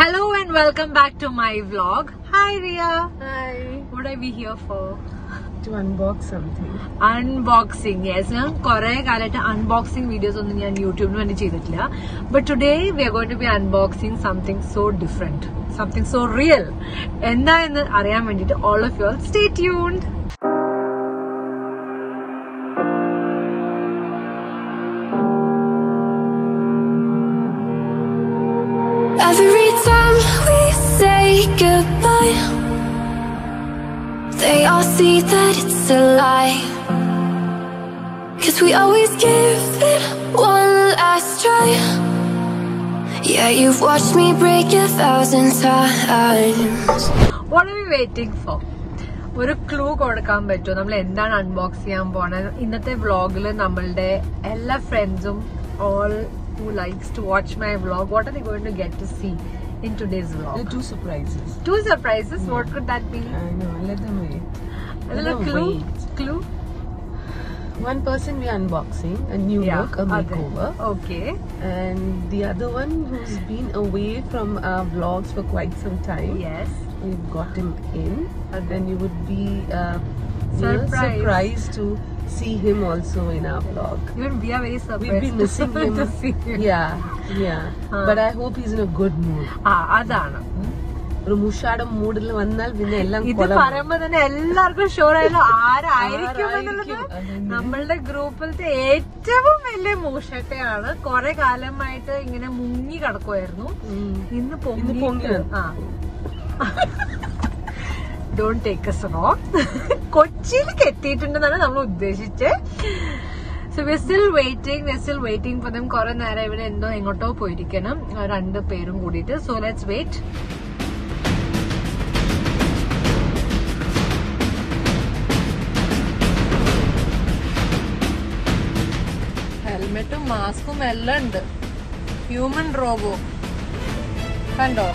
Hello and welcome back to my vlog. Hi Ria. Hi. What are we here for? To unbox something. Unboxing yes ഞാൻ കുറെ കാലമായിട്ട് unboxing videos ഒന്നും ഞാൻ യൂട്യൂബിന് വേണ്ടി ചെയ്തിട്ടില്ല but today we are going to be unboxing something so different something so real എന്താ എന്ന് അറിയാൻ വേണ്ടിയിട്ട് all of your stay tuned goodbye, they all see that it's a lie. Cause we always give it one last try. Yeah, you've watched me break a thousand times. What are we waiting for? ഒരു clue കൊടുക്കാൻ പറ്റുമോ നമ്മൾ എന്താണ് unbox ചെയ്യാൻ പോണത് ഇന്നത്തെ വ്ളോഗിൽ നമ്മളുടെ എല്ലാ ഫ്രണ്ട്സും all who likes to watch my vlog what are the going to get to see in today's vlog. There are two surprises. Two surprises? Yeah. What could that be? I know. Let them wait. A little clue? Wait. Clue? One person we're unboxing, a new yeah, look, a makeover. Okay. And the other one who's been away from our vlogs for quite some time. Yes. We've got him in. Okay. And you would be uh, surprised. surprised to see him also in our vlog. Even we are very surprised. We've been missing him. to see him. Yeah, yeah. Huh. But I hope he's in a good mood. ആ അതാണ് ഒരു മുഷാടെ മൂഡിൽ വന്നാൽ പിന്നെ എല്ലാം ഇത് പറയുമ്പോ തന്നെ എല്ലാവർക്കും ഷുവർ ആയാലും ആരായിരിക്കും എന്നുള്ളത് നമ്മളുടെ ഗ്രൂപ്പിലത്തെ ഏറ്റവും വലിയ മൂഷട്ടയാണ് കൊറേ കാലമായിട്ട് ഇങ്ങനെ മുങ്ങി കിടക്കുമായിരുന്നു ഇന്ന് പൊങ്ങി ആ ഡോണ്ട് ടേക്ക് എസ് റോങ് കൊച്ചിയിലേക്ക് എത്തിയിട്ടുണ്ടെന്നാണ് നമ്മൾ ഉദ്ദേശിച്ചത് so we still waiting we still waiting for them കുറെ നേരം ഇവിടെ എന്തോ എങ്ങോട്ടോ പോയിരിക്കണം. രണ്ട് പേരും കൂടിയിട്ട്. സോ ലെറ്റ്സ് വെയിറ്റ് ഹെൽമെറ്റും മാസ്കും എല്ലാം ഉണ്ട്. ഹ്യൂമൻ റോബോ കണ്ടോ?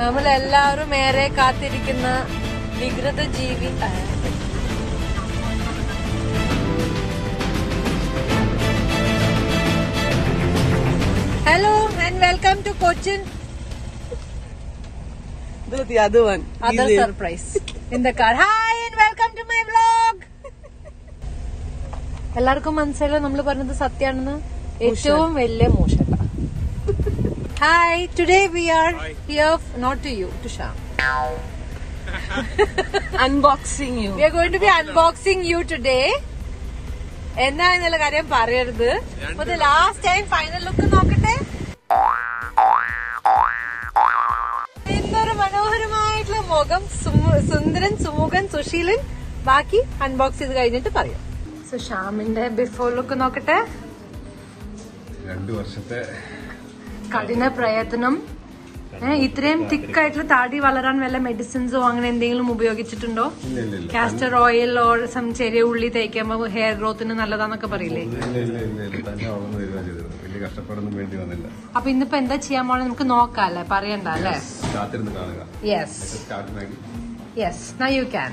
നമ്മൾ എല്ലാവരും ഏറെ കാത്തിരിക്കുന്ന വികൃത ജീവി hello and welcome to Cochin The, the other one. Other He's in. Surprise in the car hi and welcome to my vlog എല്ലാവർക്കും മനസ്സിലായോ? നമ്മൾ പറഞ്ഞത് സത്യാണെന്ന്? ഏറ്റവും വലിയ മൂഷട്ട hi today we are here not to you, to Sham. Unboxing you. We are going to be unboxing you today. എന്നാ എന്നുള്ള കാര്യം പറയരുത്. ലാസ്റ്റ് ടൈം ഫൈനൽ ലുക്ക് നോക്കട്ടെ. എന്തൊരു മനോഹരമായിട്ടുള്ള മുഖം സുന്ദരൻ സുമുഖൻ സുശീലൻ. ബാക്കി അൺബോക്സ് ചെയ്ത് കഴിഞ്ഞിട്ട് പറയാം. സോ ഷാമിന്റെ ബിഫോർ ലുക്ക് നോക്കട്ടെ. രണ്ടു വർഷത്തെ കഠിന പ്രയത്നം. ഇത്രയും തിക്ക് ആയിട്ടുള്ള താടി വളരാൻ വല്ല മെഡിസിൻസോ അങ്ങനെ എന്തെങ്കിലും ഉപയോഗിച്ചിട്ടുണ്ടോ? കാസ്റ്റർ ഓയിൽ ഓർ സം ചെറിയ ഉള്ളി തേക്കുമ്പോ ഹെയർ ഗ്രോത്തിന് നല്ലതാന്നൊക്കെ പറയില്ലേ? അപ്പൊ ഇന്നിപ്പോ എന്താ ചെയ്യാൻ പോണെ നമുക്ക് നോക്കാം അല്ലേ? പറയണ്ട അല്ലേ yes now you can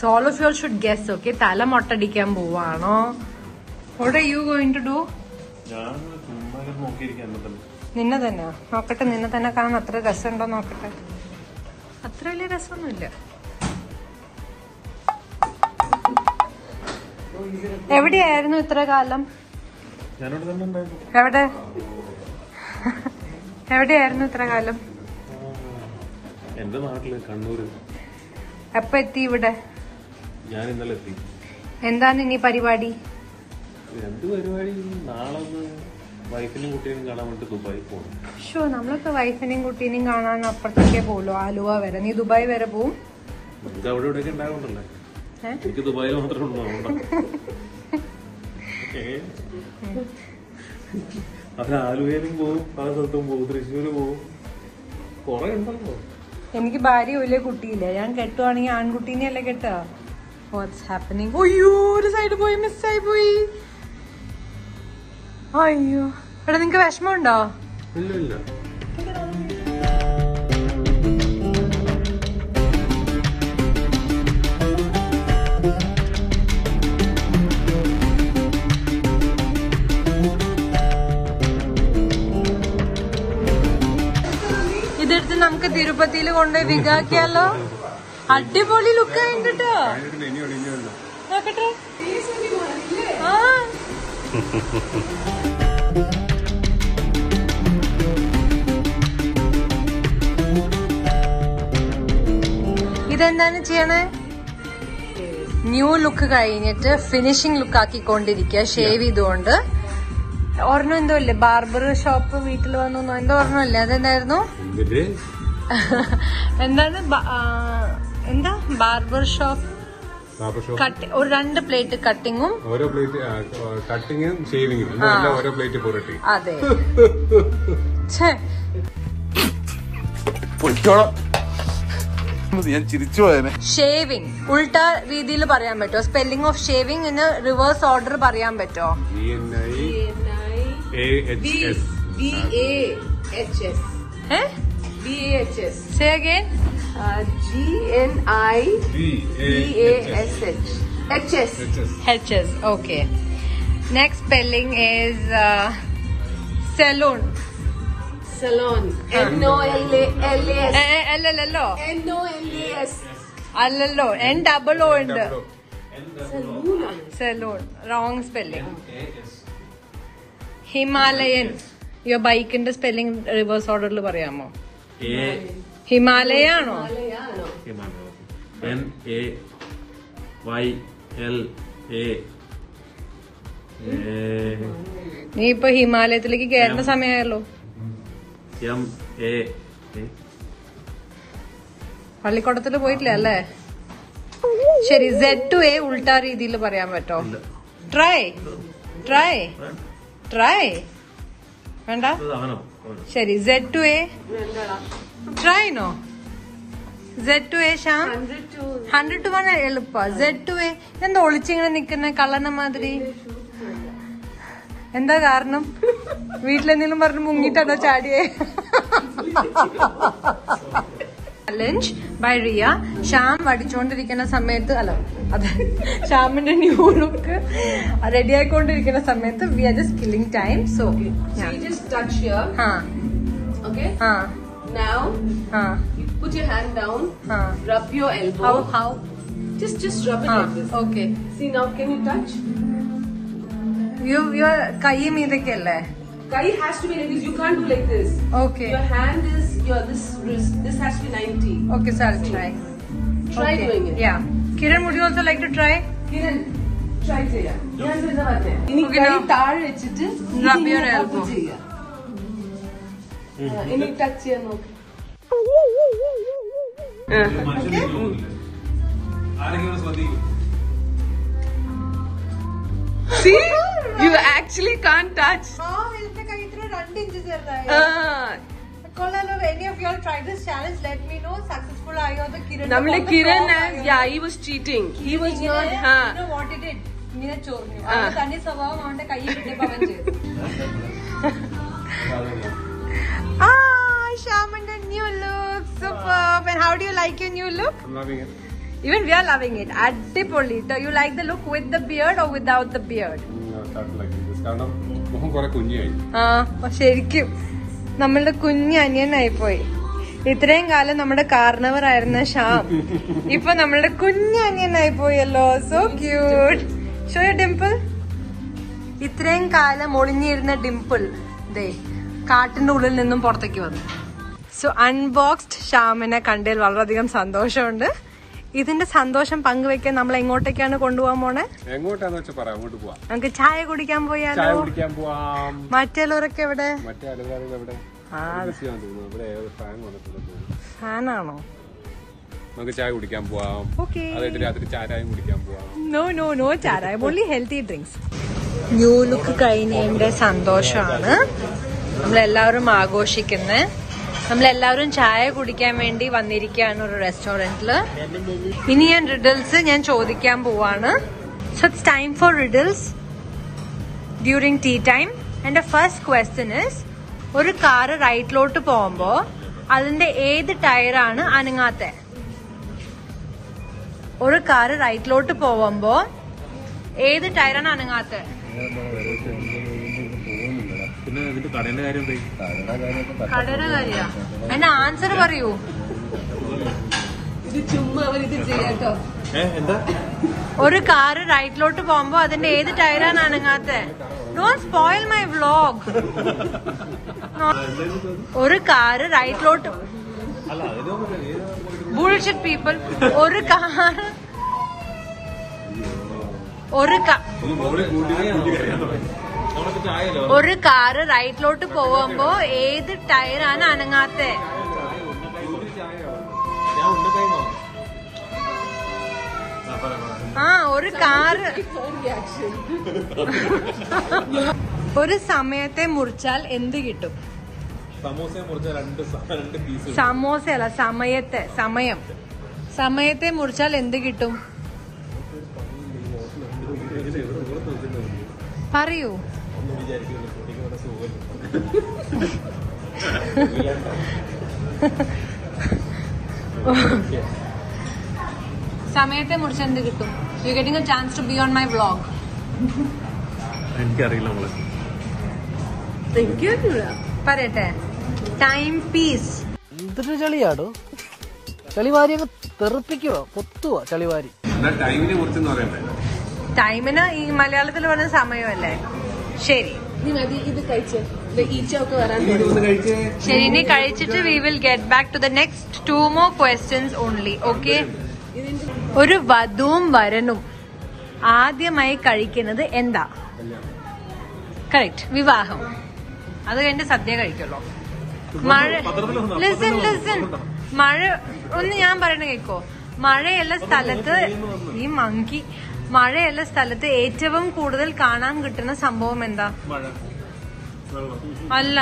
so all of your should guess okay തല മൊട്ടടിക്കാൻ പോവാണോ? What are you going to do നിന്നെ തന്നെ. നോക്കട്ടെ നിന്നെ തന്നെ കാണാൻ അത്ര രസമുണ്ടോ നോക്കട്ടെ. അത്ര വലിയ രസമൊന്നുമില്ല. എവിടെയായിരുന്നു ഇത്ര കാലം? എവിടെ? എവിടെയായിരുന്നു ഇത്ര കാലം? എന്റെ നാട്ടിൽ കണ്ണൂര്. എപ്പോ എത്തി ഇവിടെ? ഞാൻ ഇന്നലെ എത്തി. എന്താണ് ഇനി പരിപാടി? എന്ത് പരിപാടി നാളെ ഒന്ന് വൈഫിനും കുട്ടീനും കാണാൻ വേണ്ടി ദുബായി പോകണം ഷോ നമ്മളൊക്കെ വൈഫിനെയും കുട്ടീനെയും കാണാൻ അപ്പുറത്തേക്കേ പോകുള്ളൂ ആലുവ വരെ. നീ ദുബായ് വരെ പോവും? നമുക്ക് അവിടെ ഇവിടെയൊക്കെ ഉണ്ടാവുണ്ടല്ലേ എനിക്ക് ദുബായിൽ മാത്രമേ ഉള്ളൂ? അത് ആലുവയിലും പോവും പല സ്ഥലത്തും പോവും തൃശ്ശൂര് പോവും. കൊറേ ഉണ്ടല്ലോ. എനിക്ക് ഭാര്യയും ഇല്ല കുട്ടിയില്ല? ഞാൻ കെട്ടുവാണെങ്കിൽ ആൺകുട്ടീനെ അല്ലേ കെട്ടുക വാട്ട്സ് ഹാപ്പനിങ് ഒരു സൈഡ് പോയി മിസ്സായി പോയി. അയ്യോ. എടാ നിങ്ങക്ക് വിഷമമുണ്ടോ? ഇതെടുത്ത് നമുക്ക് തിരുപ്പതിയിൽ കൊണ്ടുപോയി വികാക്കിയാലോ? അടിപൊളി ലുക്ക് ആയിട്ടോ നോക്കട്ടെ. ആ ഇതെന്താണ് ചെയ്യണേ? ന്യൂ ലുക്ക് കഴിഞ്ഞിട്ട് ഫിനിഷിംഗ് ലുക്ക് ആക്കിക്കൊണ്ടിരിക്കുക ഷേവ് ചെയ്തുകൊണ്ട്. ഒരെണ്ണം എന്തോ ഇല്ലേ ബാർബർ ഷോപ്പ് വീട്ടിൽ വന്നു എന്തോ ഒരെണ്ണം ഇല്ലേ അതെന്തായിരുന്നു? എന്താണ്? എന്താ? ബാർബർ ഷോപ്പ് ഒരു രണ്ട് പ്ലേറ്റ് കട്ടിങ്ങും. ഓരോ പ്ലേറ്റ് കട്ടിങ്ങും ഷേവിങ്ങും. എല്ലാം ഓരോ പ്ലേറ്റ് പുരട്ടി. അതെ. ഞാൻ ചിരിച്ചു പോയനെ. ഷേവിംഗ് ഉൾട്ട രീതിയിൽ പറയാൻ പറ്റുമോ? Spelling of shaving reverse order പറയാൻ പറ്റുമോ? G N I H S B A H S. ഏ B A H S. Say again Uh, G N I B B A S H. H S. H S okay next spelling is salon Salon. N O L A L A S. അല്ലല്ലോ N O L A S. അല്ലല്ലോ N double O ഉണ്ട് salon wrong spelling Himalayan യോ ബൈക്കിന്റെ spelling reverse ഓർഡറിൽ പറയാമോ ഹിമാലയ. ആണോ M A Y L A നീ ഇപ്പൊ ഹിമാലയത്തിലേക്ക് കയറുന്ന സമയമായല്ലോ എം. എ. പള്ളിക്കൂടത്തിൽ പോയിട്ടില്ല അല്ലേ? ശരി സെഡ് ടു എ ഉൾട്ടാ രീതിയിൽ പറയാൻ പറ്റോ? ട്രൈ ട്രൈ ട്രൈ വേണ്ട? ശരി Z to A try no Z to A Shyam hundred two one എളുപ്പ. സെഡ് ടു എ എന്താ ഒളിച്ചിങ്ങനെ നിക്കുന്ന? കള്ളന മാതിരി. എന്താ കാരണം? വീട്ടിലെന്തെങ്കിലും പറഞ്ഞു മുങ്ങിട്ടതോ ചാടിയേ. ചലഞ്ച് ബൈ റിയ ശ്യാം വടിച്ചോണ്ടിരിക്കുന്ന സമയത്ത് അല്ല അത് ശ്യാമിന്റെ ന്യൂ ലുക്ക് റെഡി ആയിക്കൊണ്ടിരിക്കുന്ന സമയത്ത് we are just killing time so just touch. ആ Okay. ആ Now ആ you put your hand down. ആ Rub your elbow. How how Just just rub it ആ like this. Okay See now, can you touch? You you കൈ മീതൊക്കെയല്ലേ Guy has to be like this. You can't do like this. Okay Your hand is your this wrist. This has to be 90. Okay sir try Try doing it. Yeah Kiran would you also like to try Kiran try ചെയ്യാം ഞാൻ എന്താ പറഞ്ഞേ ഇനി Okay, കൈ now. താഴെ വെച്ചിട്ട് Rub ഇനി touch ചെയ്യാൻ നോക്ക് See? You actually can't touch. കൈ ഇത്ര രണ്ട് ഇഞ്ച് ചെറുതായി Ah, കൊള്ളാലോ any of you all try this challenge let me know successful ആയോ അത് Kiran Kiran? Kiran yeah he was cheating he was not ha what it ഇങ്ങനെ ചൊറിഞ്ഞു അവന്റെ തനി സ്വഭാവം അവന്റെ കൈ കിട്ടിയപ്പോ അവൻ ചെയ്തു how do you like your new look? I'm loving it. even we are loving it. അടിപൊളി you like the look with the beard or without the beard? കാരണം മുഖം കുറെ കുഞ്ഞായി ആ ശരിക്കും നമ്മളുടെ കുഞ്ഞ് അനിയനായി പോയി ഇത്രയും കാലം നമ്മുടെ കാർണവർ ആയിരുന്ന ശ്യാം ഇപ്പൊ നമ്മളുടെ കുഞ്ഞ് അനിയനായി പോയല്ലോ so cute show you dimple ഇത്രയും കാലം ഒളിഞ്ഞിരുന്ന ഡിംപിൾ ദേ കാട്ടിന്റെ ഉള്ളിൽ നിന്നും പുറത്തേക്ക് വന്നു. സോ അൺബോക്സ്ഡ് ശ്യാമിനെ കണ്ടതിൽ വളരെയധികം സന്തോഷമുണ്ട്. ഇതിന്റെ സന്തോഷം പങ്കുവെക്കാൻ നമ്മൾ എങ്ങോട്ടേക്കാണ് കൊണ്ടുപോകാൻ പോണേ? എങ്ങോട്ടാന്ന് വെച്ചാൽ പറയാം അങ്ങോട്ട് പോവാം. നമുക്ക് ചായ കുടിക്കാൻ ചായ പോയാലോ കുടിക്കാൻ പോവാം. മറ്റുള്ളവരൊക്കെ എവിടെ? മറ്റേ എവിടെ? ഫാനാണോ? നമുക്ക് ചായ കുടിക്കാൻ പോവാം. ഓക്കെ. അതായിട്ട് രാത്രി ചാരായം കുടിക്കാൻ പോവാം. നോ നോ നോ ചായ only healthy drinks new look കഴിഞ്ഞതിന്റെ സന്തോഷമാണ്. നമ്മളെല്ലാവരും ആഘോഷിക്കുന്നത് നമ്മളെല്ലാവരും ചായ കുടിക്കാൻ വേണ്ടി വന്നിരിക്കുകയാണ് ഒരു റെസ്റ്റോറന്റിൽ ഇനി ഞാൻ റിഡിൽസ് ഞാൻ ചോദിക്കാൻ പോവാണ്. So it's time for riddles during tea time എന്റെ ഫസ്റ്റ് ക്വസ്റ്റ്യൻ ഇസ് ഒരു കാറ് റൈറ്റിലോട്ട് പോകുമ്പോ അതിന്റെ ഏത് ടയറാണ് അനങ്ങാത്ത? ഒരു കാറ് റൈറ്റിലോട്ട് പോകുമ്പോ ഏത് ടയറാണ് അനങ്ങാത്തെ? പിന്നെ ഇതിന്റെ കടയുടെ കാര്യം എന്തായി? കടയുടെ കാര്യ? എന്റെ ആൻസർ പറയൂ. ഇത് ചുമ്മാ അവർ ഇത് ചെയ്യാട്ടോ ഏ എന്താ? ഒരു കാറ് റൈറ്റിലോട്ട് പോകുമ്പോ അതിന്റെ ഏത് ടയറാണ് അനങ്ങാത്ത? ഡോണ്ട് സ്പോയിൽ മൈ വ്ലോഗ് ഒരു കാറ് റൈറ്റിലോട്ട് ബുൾഷിറ്റ് പീപ്പിൾ ഒരു കാറ് ഒരു കാ- ഒരു കാറ് റൈറ്റിലോട്ട് പോകുമ്പോ ഏത് ടയറാണ് അനങ്ങാത്ത? ആ ഒരു കാറ് ഒരു സമയത്തെ മുറിച്ചാൽ എന്ത് കിട്ടും? സമോസ അല്ല സമയത്തെ സമയം. സമയത്തെ മുറിച്ചാൽ എന്ത് കിട്ടും? പറയൂ. ഒന്നും കുട്ടിക്ക് ഇവിടെ സുഖമില്ല സമയത്തെ മുറിച്ച് എന്ത് കിട്ടും? You getting a chance to be on my blog എനിക്കറിയില്ല നമ്മളെ പറയട്ടെ. ടൈം പീസ് എന്തൊരു ചളിയാടോ? ചളിവാരി അങ്ങ് തെറിപ്പിക്കുവോ പൊത്തുവോ ചളിവാരി. ടൈമിനെ ടൈമിന് ഈ മലയാളത്തിൽ പറഞ്ഞ സമയമല്ലേ? ശരി. നീ മതി ഇത് കഴിച്ച്. ഒക്കെ വരാൻ ശരി ഇനി കഴിച്ചിട്ട് we will get back to the next two more questions only okay ഒരു വധുവും വരനും ആദ്യമായി കഴിക്കുന്നത് എന്താ? കറക്റ്റ് വിവാഹം. അത് കഴിഞ്ഞ് സദ്യ കഴിക്കുള്ളൂ മഴ ലിസൺ ലിസൺ മഴ ഒന്ന് ഞാൻ പറയണ കേക്കോ. മഴയുള്ള സ്ഥലത്ത് ഈ മങ്കി മഴയുള്ള സ്ഥലത്ത് ഏറ്റവും കൂടുതൽ കാണാൻ കിട്ടുന്ന സംഭവം എന്താ? അല്ല.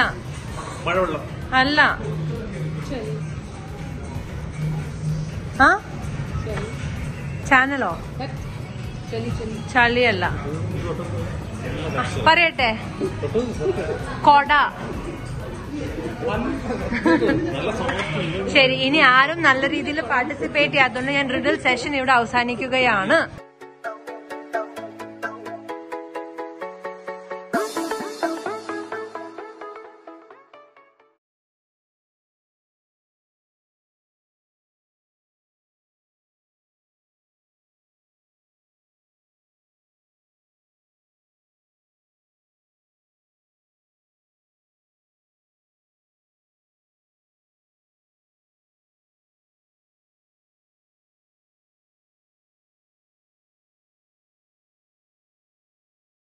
അല്ല. ആ? ചാനലോ? ചളിയല്ല. പറയട്ടെ. കൊട. ശരി ഇനി ആരും നല്ല രീതിയിൽ പാർട്ടിസിപ്പേറ്റ് ചെയ്യാത്തതുകൊണ്ട് ഞാൻ റിഡൽ സെഷൻ ഇവിടെ അവസാനിക്കുകയാണ്.